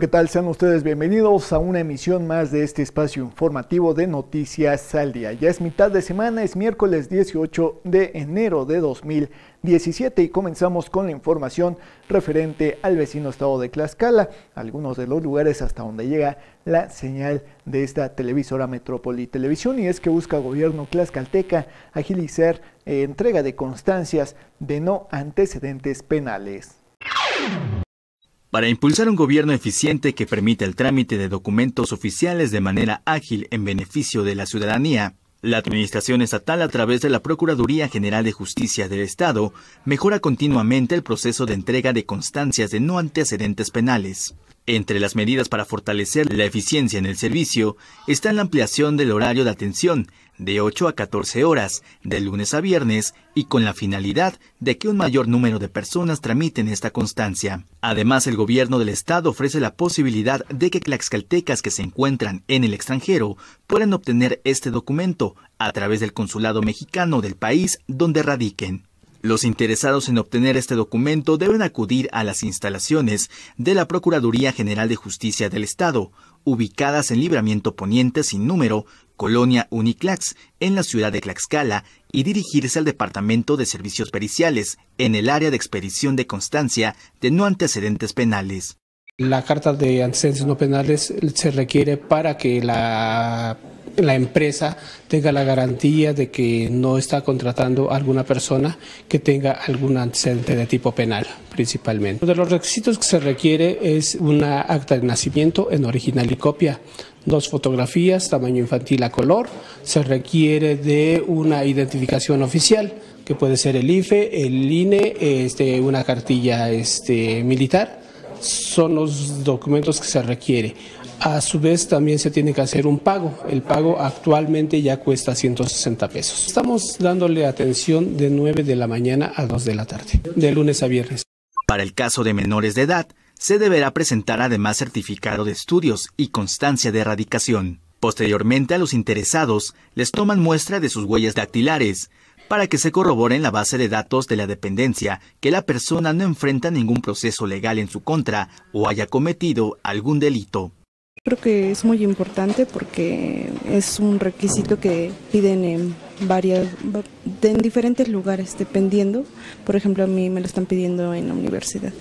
¿qué tal? Sean ustedes bienvenidos a una emisión más de este espacio informativo de Noticias al Día. Ya es mitad de semana, es miércoles 18 de enero de 2017 y comenzamos con la información referente al vecino estado de Tlaxcala, algunos de los lugares hasta donde llega la señal de esta televisora Metrópoli Televisión y es que busca gobierno tlaxcalteca agilizar eh, entrega de constancias de no antecedentes penales. Para impulsar un gobierno eficiente que permita el trámite de documentos oficiales de manera ágil en beneficio de la ciudadanía, la Administración Estatal, a través de la Procuraduría General de Justicia del Estado, mejora continuamente el proceso de entrega de constancias de no antecedentes penales. Entre las medidas para fortalecer la eficiencia en el servicio está la ampliación del horario de atención de 8 a 14 horas, de lunes a viernes, y con la finalidad de que un mayor número de personas tramiten esta constancia. Además, el gobierno del estado ofrece la posibilidad de que tlaxcaltecas que se encuentran en el extranjero puedan obtener este documento a través del consulado mexicano del país donde radiquen. Los interesados en obtener este documento deben acudir a las instalaciones de la Procuraduría General de Justicia del Estado, ubicadas en Libramiento Poniente sin número, Colonia Uniclax, en la ciudad de Tlaxcala, y dirigirse al Departamento de Servicios Periciales, en el área de expedición de constancia de no antecedentes penales. La carta de antecedentes no penales se requiere para que la la empresa tenga la garantía de que no está contratando a alguna persona que tenga algún antecedente de tipo penal, principalmente. Uno de los requisitos que se requiere es una acta de nacimiento en original y copia, dos fotografías, tamaño infantil a color, se requiere de una identificación oficial, que puede ser el IFE, el INE, este, una cartilla este, militar, son los documentos que se requiere. A su vez también se tiene que hacer un pago. El pago actualmente ya cuesta 160 pesos. Estamos dándole atención de 9 de la mañana a 2 de la tarde, de lunes a viernes. Para el caso de menores de edad, se deberá presentar además certificado de estudios y constancia de erradicación. Posteriormente a los interesados les toman muestra de sus huellas dactilares para que se corroboren la base de datos de la dependencia que la persona no enfrenta ningún proceso legal en su contra o haya cometido algún delito. Creo que es muy importante porque es un requisito que piden en varias, en diferentes lugares, dependiendo. Por ejemplo, a mí me lo están pidiendo en la universidad.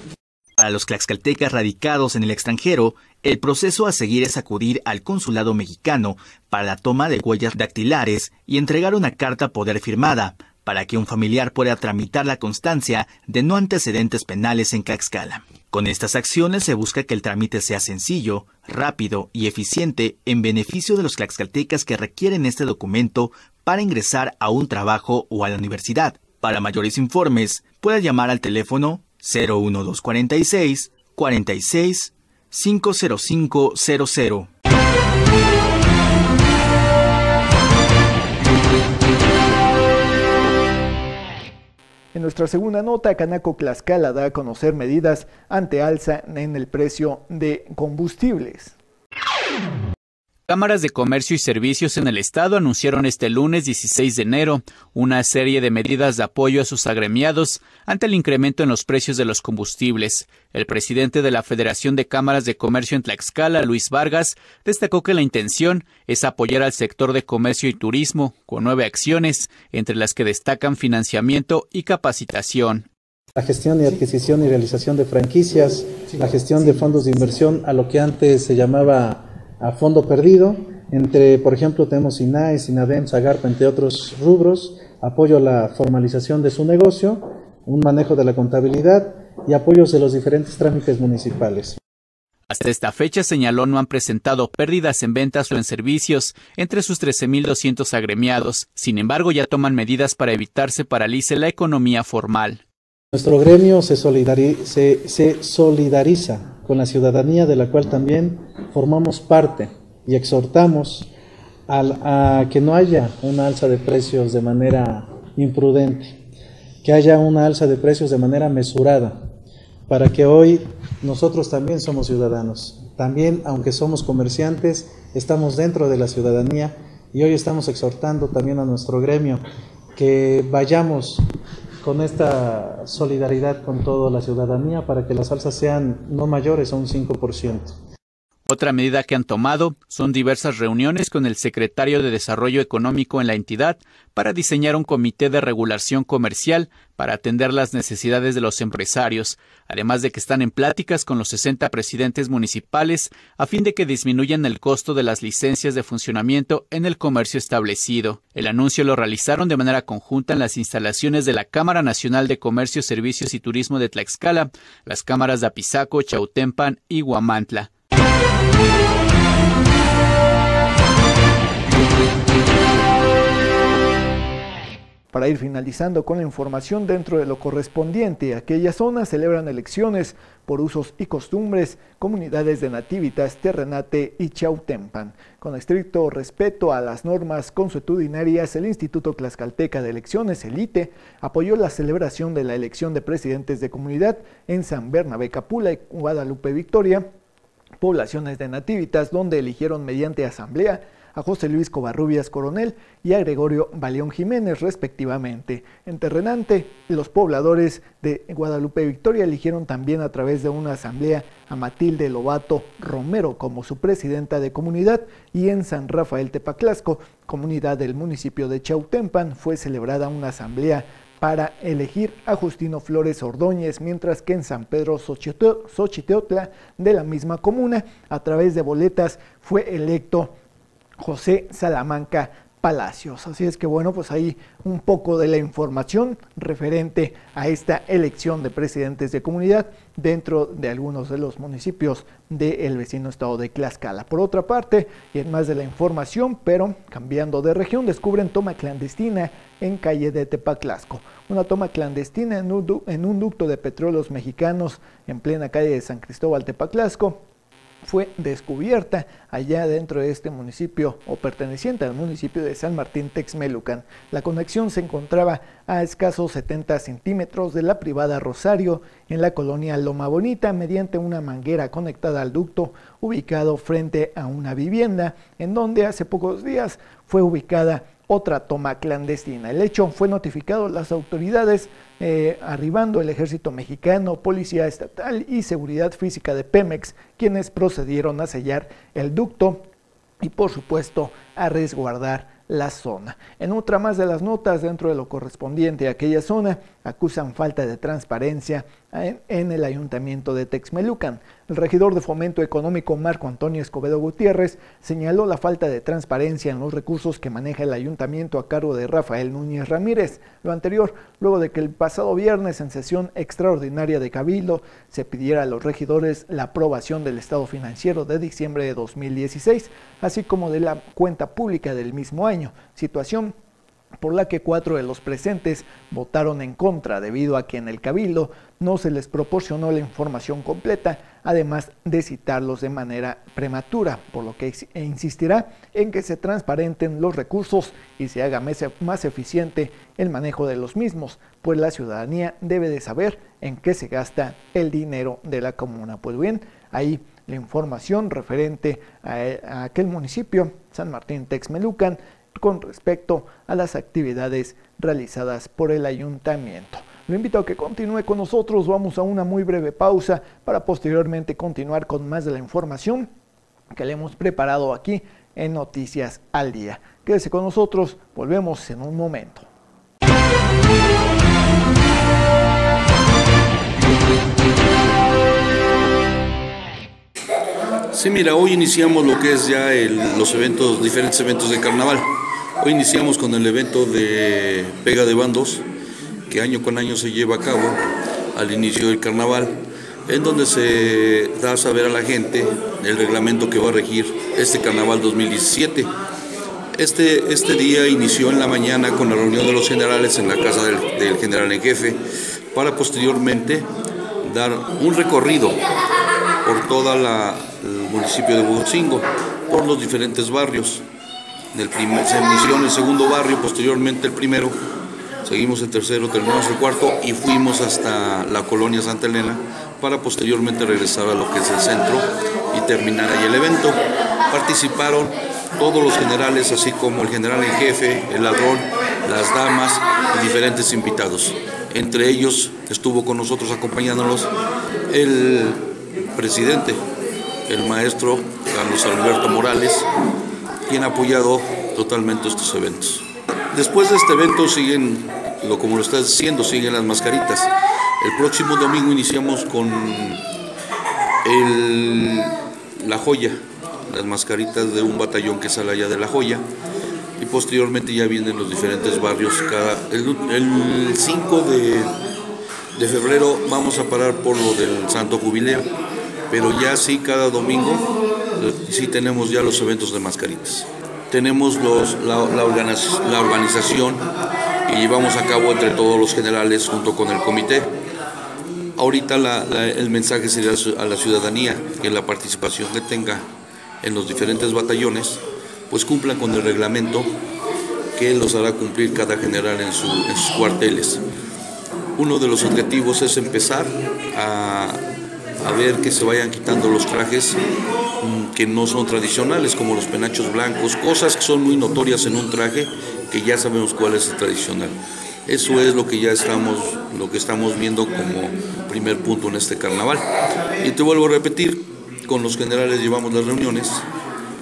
Para los tlaxcaltecas radicados en el extranjero, el proceso a seguir es acudir al consulado mexicano para la toma de huellas dactilares y entregar una carta poder firmada para que un familiar pueda tramitar la constancia de no antecedentes penales en Tlaxcala. Con estas acciones se busca que el trámite sea sencillo, rápido y eficiente en beneficio de los tlaxcaltecas que requieren este documento para ingresar a un trabajo o a la universidad. Para mayores informes, puede llamar al teléfono 01246 46 50500. En nuestra segunda nota, Canaco Tlaxcala da a conocer medidas ante alza en el precio de combustibles. Cámaras de Comercio y Servicios en el Estado anunciaron este lunes 16 de enero una serie de medidas de apoyo a sus agremiados ante el incremento en los precios de los combustibles. El presidente de la Federación de Cámaras de Comercio en Tlaxcala, Luis Vargas, destacó que la intención es apoyar al sector de comercio y turismo con nueve acciones, entre las que destacan financiamiento y capacitación. La gestión y adquisición y realización de franquicias, la gestión de fondos de inversión a lo que antes se llamaba a fondo perdido. Entre, por ejemplo, tenemos INAE, SINADEM, SAGARPA, entre otros rubros, apoyo a la formalización de su negocio, un manejo de la contabilidad y apoyos de los diferentes trámites municipales. Hasta esta fecha, señaló, no han presentado pérdidas en ventas o en servicios entre sus 13.200 agremiados. Sin embargo, ya toman medidas para evitar se paralice la economía formal. Nuestro gremio se, se solidariza con la ciudadanía de la cual también formamos parte y exhortamos a, que no haya una alza de precios de manera imprudente, que haya una alza de precios de manera mesurada, para que hoy nosotros también somos ciudadanos. También, aunque somos comerciantes, estamos dentro de la ciudadanía y hoy estamos exhortando también a nuestro gremio que vayamos con esta solidaridad con toda la ciudadanía para que las alzas sean no mayores a un 5%. Otra medida que han tomado son diversas reuniones con el secretario de Desarrollo Económico en la entidad para diseñar un comité de regulación comercial para atender las necesidades de los empresarios, además de que están en pláticas con los 60 presidentes municipales a fin de que disminuyan el costo de las licencias de funcionamiento en el comercio establecido. El anuncio lo realizaron de manera conjunta en las instalaciones de la Cámara Nacional de Comercio, Servicios y Turismo de Tlaxcala, las cámaras de Apizaco, Chautempan y Huamantla. Para ir finalizando con la información dentro de lo correspondiente, aquellas zonas celebran elecciones por usos y costumbres, comunidades de Nativitas, Terrenate y Chautempan. Con estricto respeto a las normas consuetudinarias, el Instituto Tlaxcalteca de Elecciones, el ITE, apoyó la celebración de la elección de presidentes de comunidad en San Bernabé Capula y Guadalupe Victoria, poblaciones de Nativitas, donde eligieron mediante asamblea a José Luis Covarrubias Coronel y a Gregorio Baleón Jiménez, respectivamente. En Terrenante, los pobladores de Guadalupe Victoria eligieron también a través de una asamblea a Matilde Lobato Romero como su presidenta de comunidad y en San Rafael Tepaclasco, comunidad del municipio de Chautempan, fue celebrada una asamblea para elegir a Justino Flores Ordóñez, mientras que en San Pedro Xochiteotla, de la misma comuna, a través de boletas, fue electo José Salamanca Palacios. Así es que bueno, pues ahí un poco de la información referente a esta elección de presidentes de comunidad dentro de algunos de los municipios del vecino estado de Tlaxcala. Por otra parte, y en más de la información, pero cambiando de región, descubren toma clandestina en calle de Tepaclasco. Una toma clandestina en un, ducto de petróleos mexicanos en plena calle de San Cristóbal Tepaclasco fue descubierta allá dentro de este municipio o perteneciente al municipio de San Martín Texmelucan. La conexión se encontraba a escasos 70 centímetros de la privada Rosario en la colonia Loma Bonita mediante una manguera conectada al ducto ubicado frente a una vivienda en donde hace pocos días fue ubicada otra toma clandestina. El hecho fue notificado a las autoridades, eh, arribando el ejército mexicano, policía estatal y seguridad física de Pemex, quienes procedieron a sellar el ducto y por supuesto a resguardar la zona. En otra más de las notas dentro de lo correspondiente a aquella zona, acusan falta de transparencia en, el ayuntamiento de Texmelucan. El regidor de Fomento Económico Marco Antonio Escobedo Gutiérrez señaló la falta de transparencia en los recursos que maneja el ayuntamiento a cargo de Rafael Núñez Ramírez. Lo anterior, luego de que el pasado viernes en sesión extraordinaria de Cabildo se pidiera a los regidores la aprobación del estado financiero de diciembre de 2016, así como de la cuenta pública del mismo año, situación por la que cuatro de los presentes votaron en contra debido a que en el cabildo no se les proporcionó la información completa, además de citarlos de manera prematura, por lo que insistirá en que se transparenten los recursos y se haga más eficiente el manejo de los mismos, pues la ciudadanía debe de saber en qué se gasta el dinero de la comuna. Pues bien, ahí la información referente a, aquel municipio, San Martín Texmelucan, con respecto a las actividades realizadas por el ayuntamiento. Lo invito a que continúe con nosotros, vamos a una muy breve pausa para posteriormente continuar con más de la información que le hemos preparado aquí en Noticias al Día. Quédese con nosotros, volvemos en un momento. Sí, mira, hoy iniciamos lo que es ya los eventos, diferentes eventos de carnaval. Hoy iniciamos con el evento de Pega de Bandos, que año con año se lleva a cabo al inicio del carnaval, en donde se da a saber a la gente el reglamento que va a regir este carnaval 2017. Este, este día inició en la mañana con la reunión de los generales en la casa del, general en jefe, para posteriormente dar un recorrido por todo el municipio de Bujotzingo, por los diferentes barrios primer, se inició en el segundo barrio, posteriormente el primero, seguimos el tercero, terminamos el cuarto y fuimos hasta la colonia Santa Elena para posteriormente regresar a lo que es el centro y terminar ahí el evento. Participaron todos los generales, así como el general en jefe, el ladrón, las damas y diferentes invitados. Entre ellos estuvo con nosotros acompañándonos el presidente, el maestro Carlos Alberto Morales, quien ha apoyado totalmente estos eventos. Después de este evento siguen, lo como lo estás diciendo, siguen las mascaritas. El próximo domingo iniciamos con la joya, las mascaritas de un batallón que sale allá de la joya y posteriormente ya vienen los diferentes barrios. Cada, el, 5 de, febrero vamos a parar por lo del Santo Jubileo, pero ya sí cada domingo sí tenemos ya los eventos de mascaritas. Tenemos los, la, la, la organización y llevamos a cabo entre todos los generales junto con el comité. Ahorita el mensaje sería a la ciudadanía que la participación que tenga en los diferentes batallones pues cumplan con el reglamento que los hará cumplir cada general en, sus cuarteles. Uno de los objetivos es empezar a, a, ver que se vayan quitando los trajes mm, que no son tradicionales, como los penachos blancos, cosas que son muy notorias en un traje que ya sabemos cuál es el tradicional. Eso es lo que ya estamos, lo que estamos viendo como primer punto en este carnaval. Y te vuelvo a repetir, con los generales llevamos las reuniones,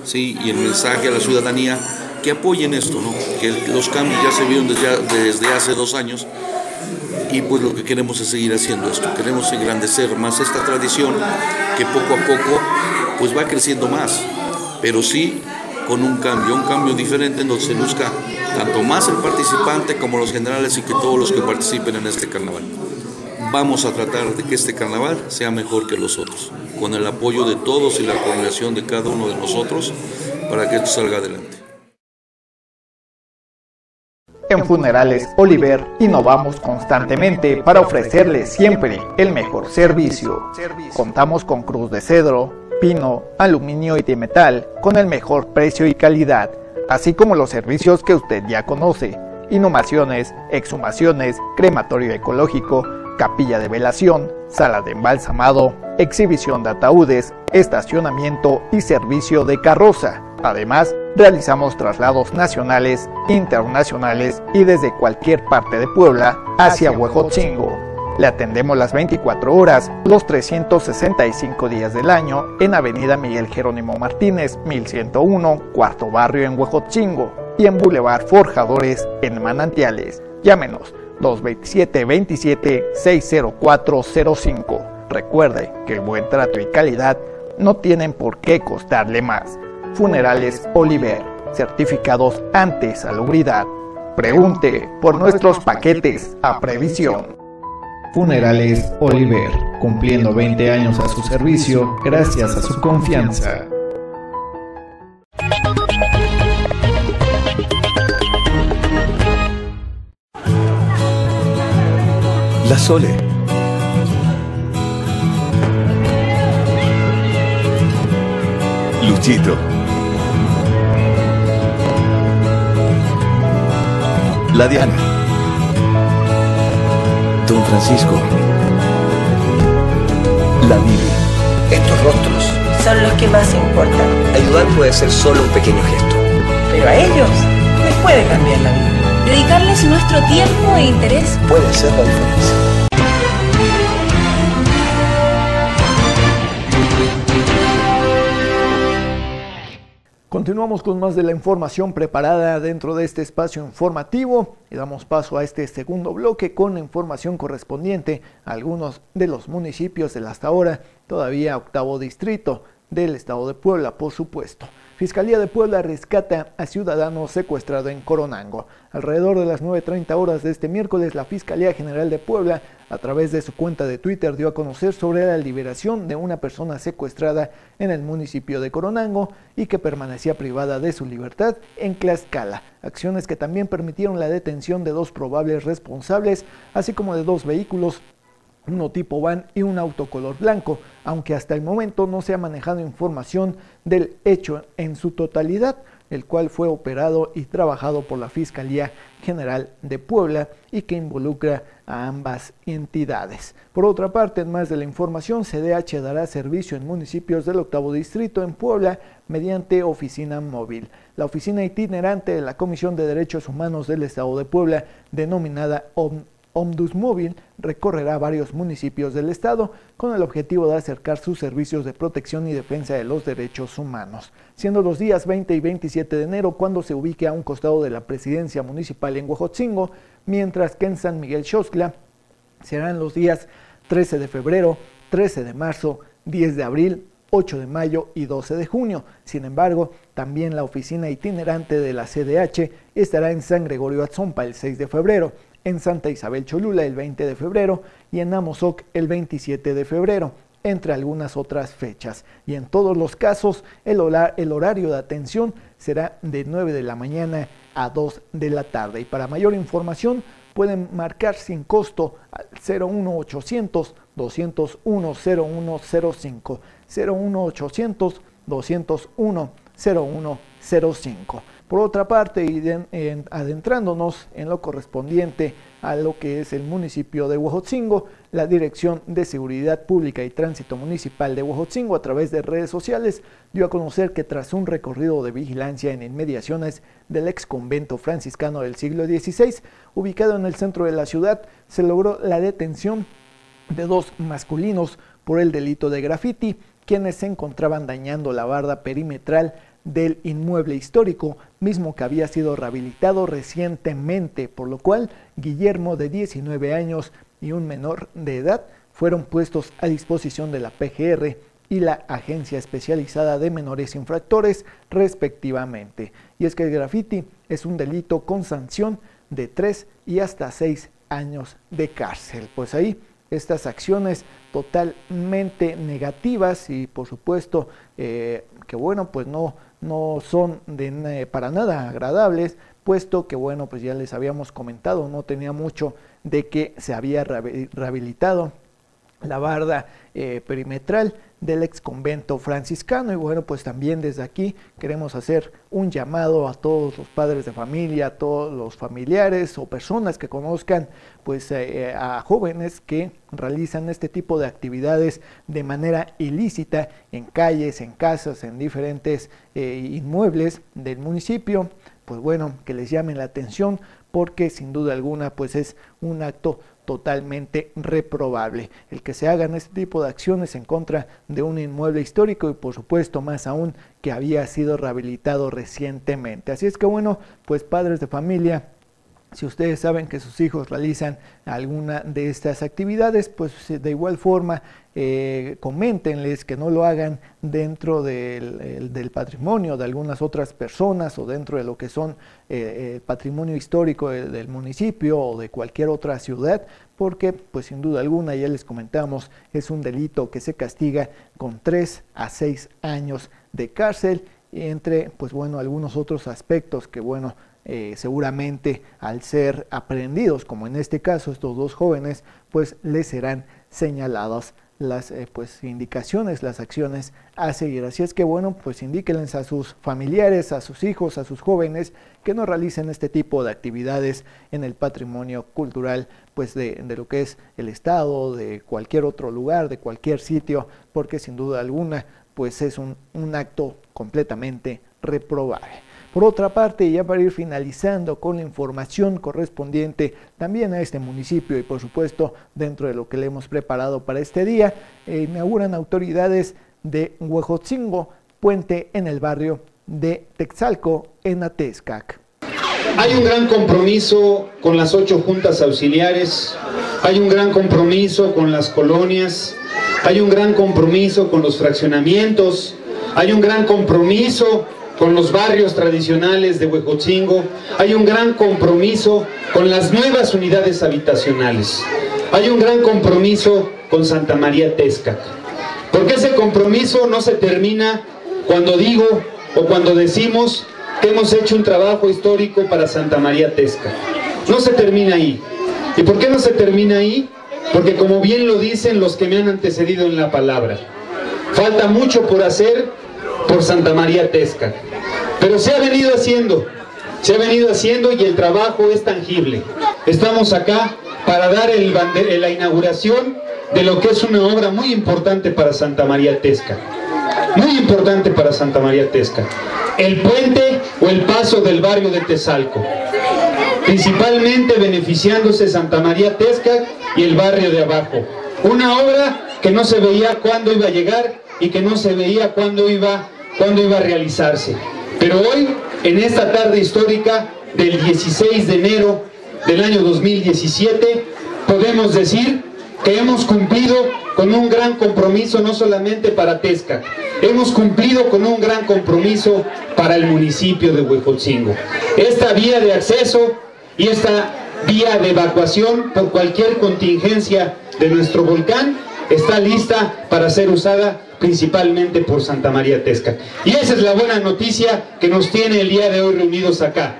¿sí? y el mensaje a la ciudadanía que apoyen esto, ¿no? que los cambios ya se vieron desde, desde hace dos años y pues lo que queremos es seguir haciendo esto, queremos engrandecer más esta tradición que poco a poco pues va creciendo más, pero sí con un cambio, un cambio diferente en donde se busca tanto más el participante como los generales y que todos los que participen en este carnaval. Vamos a tratar de que este carnaval sea mejor que los otros, con el apoyo de todos y la coordinación de cada uno de nosotros para que esto salga adelante. En Funerales Oliver innovamos constantemente para ofrecerles siempre el mejor servicio. Contamos con cruz de cedro, pino, aluminio y de metal con el mejor precio y calidad, así como los servicios que usted ya conoce, inhumaciones, exhumaciones, crematorio ecológico, capilla de velación, sala de embalsamado, exhibición de ataúdes, estacionamiento y servicio de carroza. Además, realizamos traslados nacionales, internacionales y desde cualquier parte de Puebla hacia Huejotzingo. Le atendemos las 24 horas, los 365 días del año en Avenida Miguel Jerónimo Martínez, 1101, cuarto barrio en Huejotzingo y en Boulevard Forjadores en Manantiales. Llámenos 227 27 60405. Recuerde que el buen trato y calidad no tienen por qué costarle más. Funerales Oliver, certificados ante salubridad. Pregunte por nuestros paquetes a previsión. Funerales Oliver, cumpliendo 20 años a su servicio gracias a su confianza. La Sole. Luchito. La Diana. Don Francisco. La Biblia. Estos rostros son los que más importan. Ayudar puede ser solo un pequeño gesto. Pero a ellos les puede cambiar la vida. Dedicarles nuestro tiempo e interés puede ser la diferencia. Continuamos con más de la información preparada dentro de este espacio informativo y damos paso a este segundo bloque con información correspondiente a algunos de los municipios del hasta ahora todavía octavo distrito del estado de Puebla, por supuesto. Fiscalía de Puebla rescata a ciudadano secuestrado en Coronango. Alrededor de las 9.30 horas de este miércoles, la Fiscalía General de Puebla, a través de su cuenta de Twitter, dio a conocer sobre la liberación de una persona secuestrada en el municipio de Coronango y que permanecía privada de su libertad en Tlaxcala. Acciones que también permitieron la detención de dos probables responsables, así como de dos vehículos uno tipo van y un auto color blanco, aunque hasta el momento no se ha manejado información del hecho en su totalidad, el cual fue operado y trabajado por la Fiscalía General de Puebla y que involucra a ambas entidades. Por otra parte, en más de la información, CDH dará servicio en municipios del octavo distrito en Puebla mediante oficina móvil. La oficina itinerante de la Comisión de Derechos Humanos del Estado de Puebla, denominada Omdus Móvil recorrerá varios municipios del estado con el objetivo de acercar sus servicios de protección y defensa de los derechos humanos, siendo los días 20 y 27 de enero cuando se ubique a un costado de la presidencia municipal en Huejotzingo, mientras que en San Miguel Xoxtla serán los días 13 de febrero, 13 de marzo, 10 de abril, 8 de mayo y 12 de junio. Sin embargo, también la oficina itinerante de la CDH estará en San Gregorio Atzompa el 6 de febrero en Santa Isabel Cholula el 20 de febrero y en Amozoc el 27 de febrero, entre algunas otras fechas. Y en todos los casos, el, horario de atención será de 9 de la mañana a 2 de la tarde. Y para mayor información, pueden marcar sin costo al 01800 201 0105 01800 201 0105. Por otra parte, y adentrándonos en lo correspondiente a lo que es el municipio de Huejotzingo, la Dirección de Seguridad Pública y Tránsito Municipal de Huejotzingo a través de redes sociales dio a conocer que tras un recorrido de vigilancia en inmediaciones del ex convento franciscano del siglo XVI, ubicado en el centro de la ciudad, se logró la detención de dos masculinos por el delito de graffiti, quienes se encontraban dañando la barda perimetral del inmueble histórico, mismo que había sido rehabilitado recientemente, por lo cual Guillermo de 19 años y un menor de edad fueron puestos a disposición de la PGR y la Agencia Especializada de Menores Infractores, respectivamente. Y es que el graffiti es un delito con sanción de 3 y hasta 6 años de cárcel. Pues ahí estas acciones totalmente negativas y por supuesto eh, que bueno, pues no, no son de, eh, para nada agradables, puesto que bueno, pues ya les habíamos comentado, no tenía mucho de que se había rehabilitado la barda eh, perimetral del ex convento franciscano. Y bueno pues también desde aquí queremos hacer un llamado a todos los padres de familia, a todos los familiares o personas que conozcan pues eh, eh, a jóvenes que realizan este tipo de actividades de manera ilícita en calles, en casas, en diferentes inmuebles del municipio, pues bueno, que les llamen la atención porque sin duda alguna pues es un acto totalmente reprobable. El que se hagan este tipo de acciones en contra de un inmueble histórico y por supuesto más aún que había sido rehabilitado recientemente. Así es que bueno, pues padres de familia, si ustedes saben que sus hijos realizan alguna de estas actividades, pues de igual forma eh, coméntenles que no lo hagan dentro del, patrimonio de algunas otras personas o dentro de lo que son eh, el patrimonio histórico del, municipio o de cualquier otra ciudad, porque pues sin duda alguna, ya les comentamos, es un delito que se castiga con 3 a 6 años de cárcel entre pues bueno algunos otros aspectos que bueno eh, seguramente al ser aprendidos, como en este caso estos dos jóvenes, pues les serán señaladas las eh, pues, indicaciones, las acciones a seguir. Así es que bueno, pues indíquenles a sus familiares, a sus hijos, a sus jóvenes que no realicen este tipo de actividades en el patrimonio cultural pues de, de lo que es el Estado, de cualquier otro lugar, de cualquier sitio, porque sin duda alguna pues es un, un acto completamente reprobable. Por otra parte, ya para ir finalizando con la información correspondiente también a este municipio y por supuesto dentro de lo que le hemos preparado para este día, eh, inauguran autoridades de Huejotzingo, puente en el barrio de Texalco, en Atezcac. Hay un gran compromiso con las ocho juntas auxiliares, hay un gran compromiso con las colonias, hay un gran compromiso con los fraccionamientos, hay un gran compromiso con los barrios tradicionales de Huejotzingo, hay un gran compromiso con las nuevas unidades habitacionales, hay un gran compromiso con Santa María Tesca, porque ese compromiso no se termina cuando digo o cuando decimos que hemos hecho un trabajo histórico para Santa María Tesca. No se termina ahí. ¿Y por qué no se termina ahí? Porque como bien lo dicen los que me han antecedido en la palabra, falta mucho por hacer por Santa María Tesca. Pero se ha venido haciendo, se ha venido haciendo y el trabajo es tangible. Estamos acá para dar el la inauguración de lo que es una obra muy importante para Santa María Tesca. Muy importante para Santa María Tesca. El puente o el paso del barrio de Tezalco. principalmente beneficiándose Santa María Tesca y el barrio de abajo. Una obra que no se veía cuándo iba a llegar y que no se veía cuándo iba, cuándo iba a realizarse. Pero hoy, en esta tarde histórica del 16 de enero del año 2017, podemos decir que hemos cumplido con un gran compromiso no solamente para Tesca, hemos cumplido con un gran compromiso para el municipio de Huejotzingo. Esta vía de acceso y esta vía de evacuación por cualquier contingencia de nuestro volcán está lista para ser usada principalmente por Santa María Tesca. Y esa es la buena noticia que nos tiene el día de hoy reunidos acá.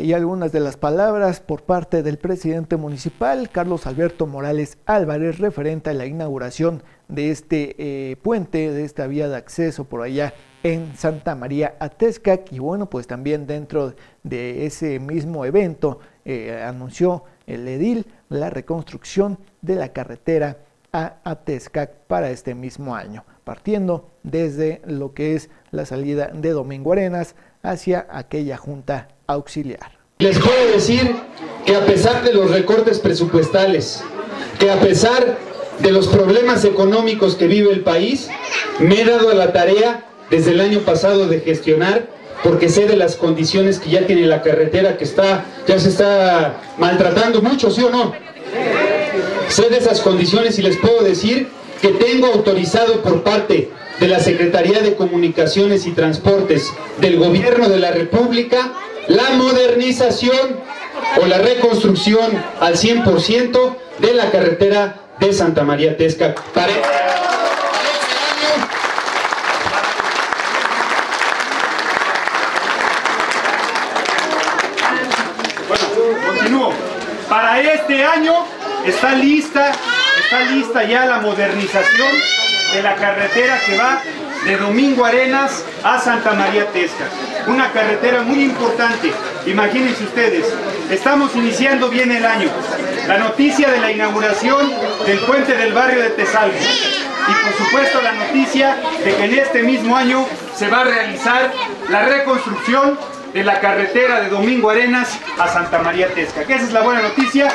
Ahí algunas de las palabras por parte del presidente municipal, Carlos Alberto Morales Álvarez, referente a la inauguración de este eh, puente, de esta vía de acceso por allá en Santa María Atezcac. Y bueno, pues también dentro de ese mismo evento eh, anunció el edil la reconstrucción de la carretera a Atezcac para este mismo año, partiendo desde lo que es la salida de Domingo Arenas hacia aquella junta auxiliar. Les puedo decir que a pesar de los recortes presupuestales, que a pesar de los problemas económicos que vive el país, me he dado a la tarea desde el año pasado de gestionar porque sé de las condiciones que ya tiene la carretera que está ya se está maltratando mucho, ¿sí o no? Sé de esas condiciones y les puedo decir que tengo autorizado por parte de la Secretaría de Comunicaciones y Transportes del Gobierno de la República la modernización o la reconstrucción al 100% de la carretera de Santa María Tesca para continúo. Para este año está lista, está lista ya la modernización de la carretera que va de Domingo Arenas a Santa María Tesca. Una carretera muy importante. Imagínense ustedes, estamos iniciando bien el año. La noticia de la inauguración del puente del barrio de Tesalvo. Y por supuesto la noticia de que en este mismo año se va a realizar la reconstrucción de la carretera de Domingo Arenas a Santa María Tesca. Que esa es la buena noticia.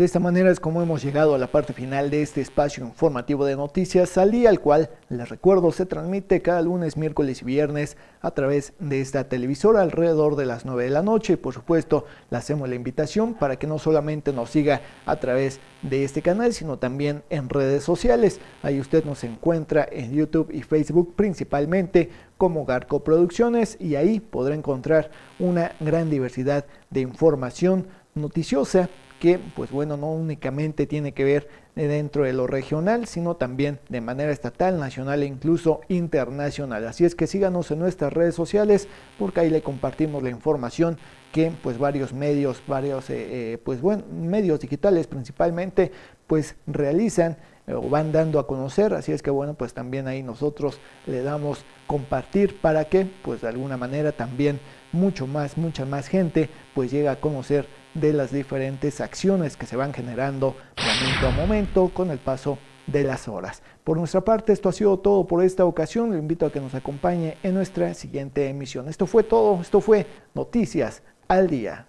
De esta manera es como hemos llegado a la parte final de este espacio informativo de noticias al día, al cual, les recuerdo, se transmite cada lunes, miércoles y viernes a través de esta televisora alrededor de las 9 de la noche. Por supuesto, le hacemos la invitación para que no solamente nos siga a través de este canal, sino también en redes sociales. Ahí usted nos encuentra en YouTube y Facebook principalmente como Garco Producciones y ahí podrá encontrar una gran diversidad de información noticiosa que pues bueno, no únicamente tiene que ver dentro de lo regional, sino también de manera estatal, nacional e incluso internacional. Así es que síganos en nuestras redes sociales porque ahí le compartimos la información que pues varios medios, varios eh, eh, pues bueno, medios digitales principalmente pues realizan eh, o van dando a conocer, así es que bueno, pues también ahí nosotros le damos compartir para que pues de alguna manera también mucho más, mucha más gente pues llega a conocer de las diferentes acciones que se van generando momento a momento con el paso de las horas. Por nuestra parte, esto ha sido todo por esta ocasión. Le invito a que nos acompañe en nuestra siguiente emisión. Esto fue todo, esto fue Noticias al Día.